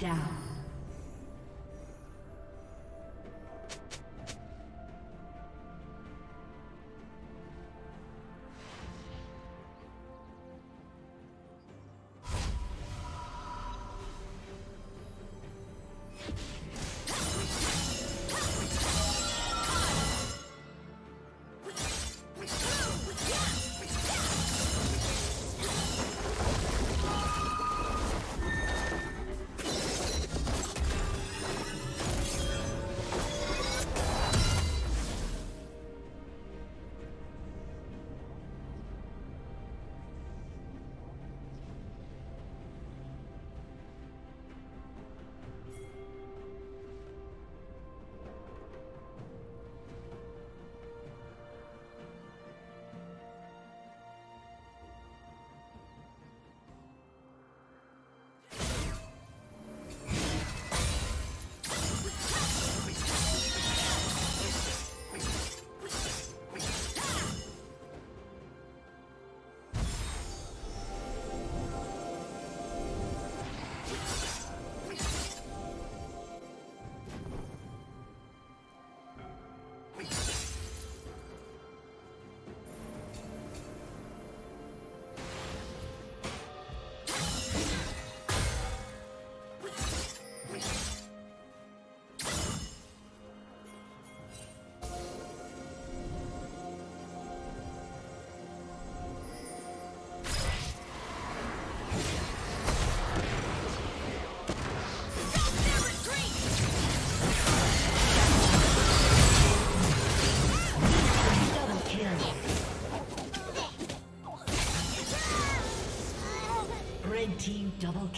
down.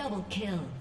Double kill.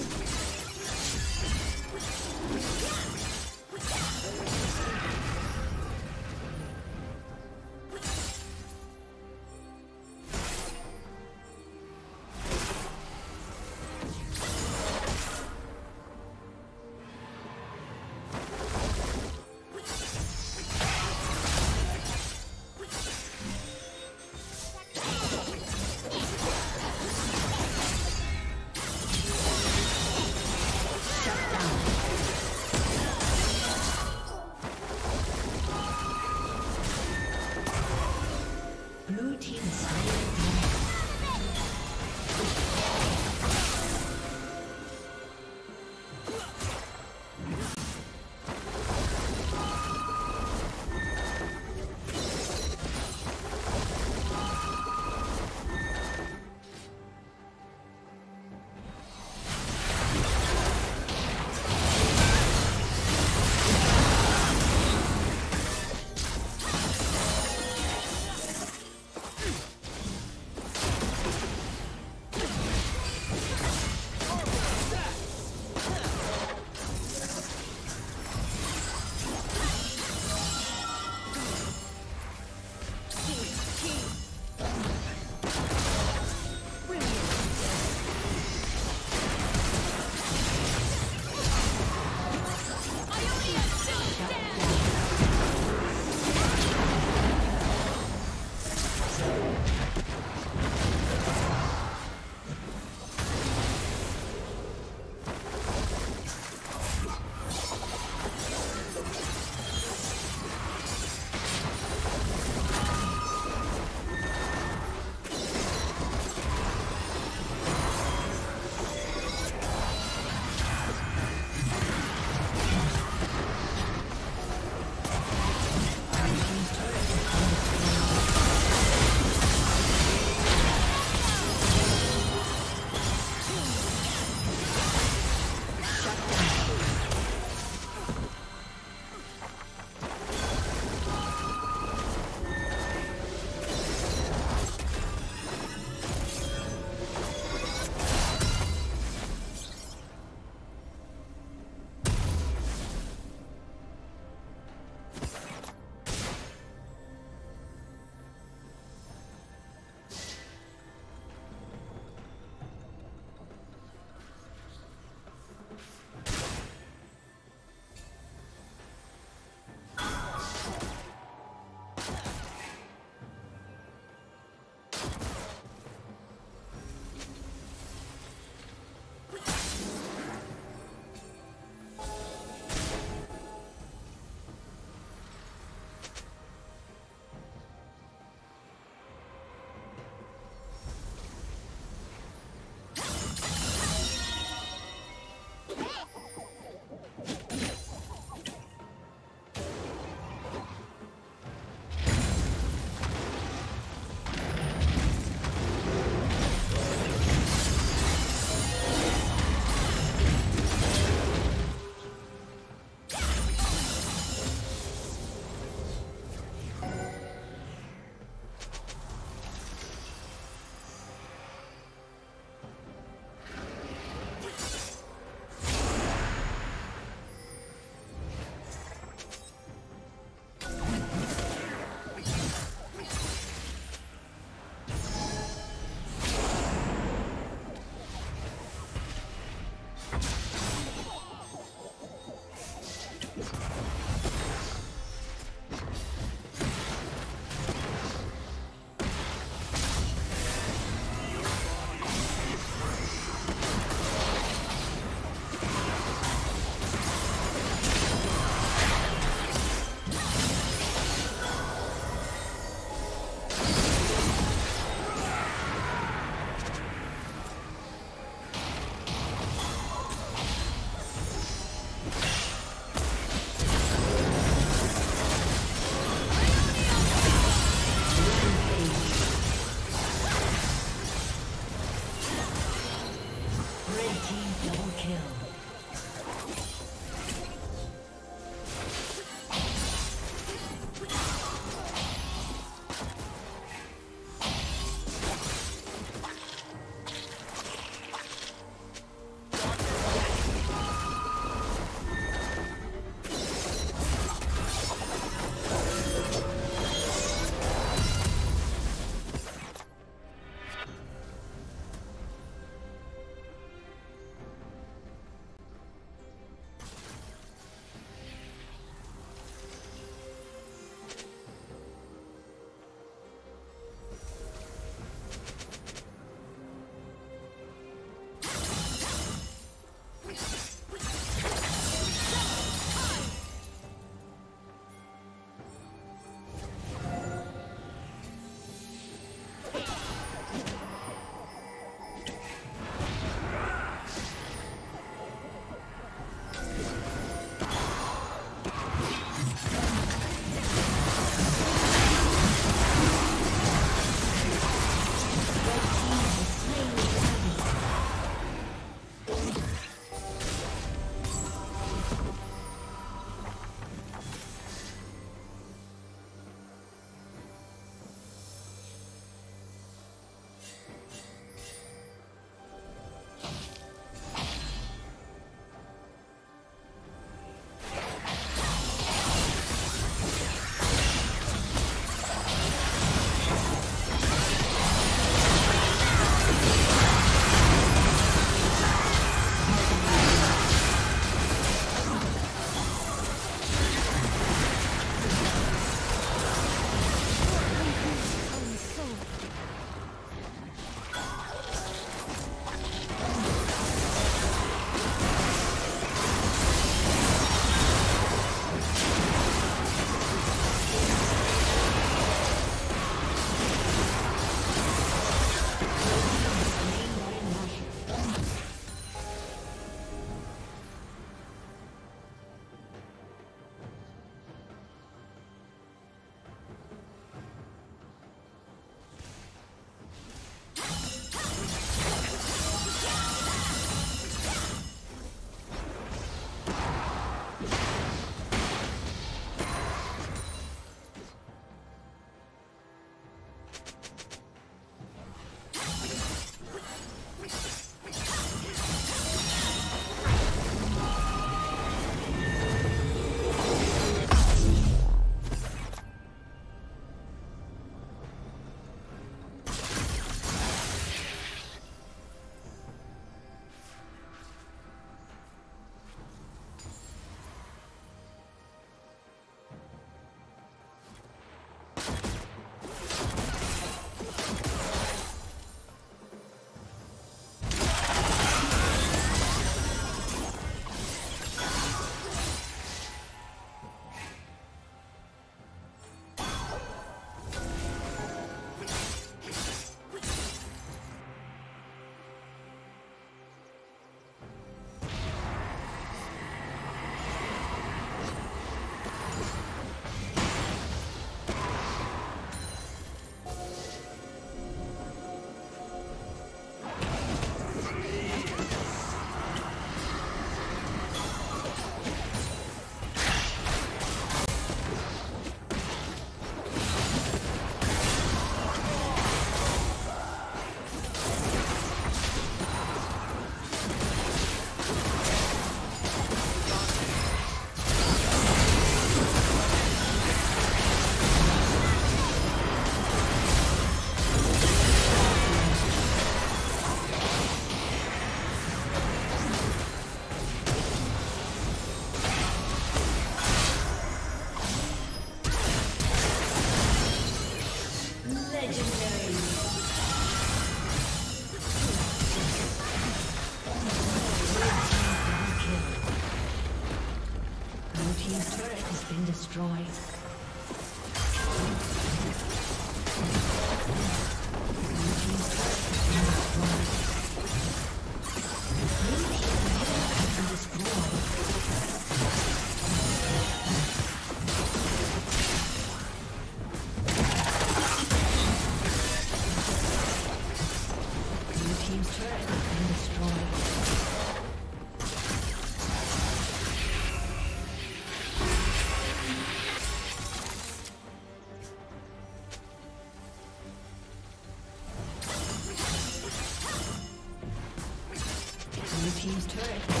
Yeah.